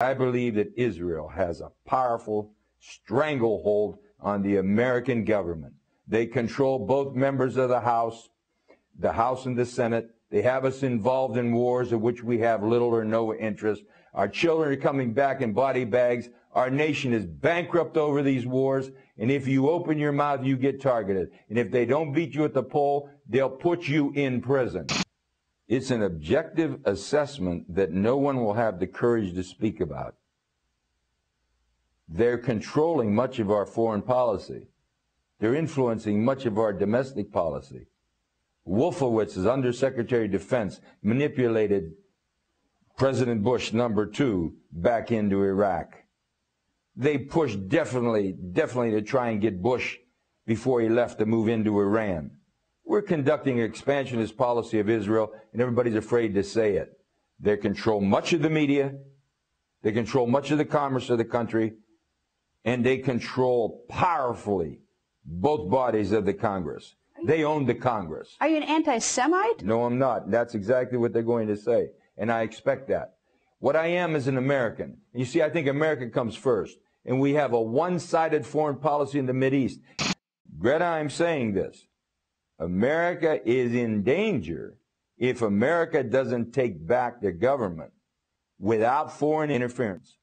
I believe that Israel has a powerful stranglehold on the American government. They control both members of the House, the House and the Senate. They have us involved in wars of which we have little or no interest. Our children are coming back in body bags. Our nation is bankrupt over these wars. And if you open your mouth, you get targeted. And if they don't beat you at the poll, they'll put you in prison. It's an objective assessment that no one will have the courage to speak about. They're controlling much of our foreign policy. They're influencing much of our domestic policy. Wolfowitz, as Undersecretary of Defense, manipulated President Bush number two back into Iraq. They pushed definitely, definitely to try and get Bush before he left to move into Iran. We're conducting an expansionist policy of Israel, and everybody's afraid to say it. They control much of the media, they control much of the commerce of the country, and they control powerfully both bodies of the Congress. They own the Congress. Are you an anti Semite? No, I'm not. That's exactly what they're going to say, and I expect that. What I am is an American. You see, I think America comes first, and we have a one sided foreign policy in the East. Greta, I'm saying this. America is in danger if America doesn't take back the government without foreign interference.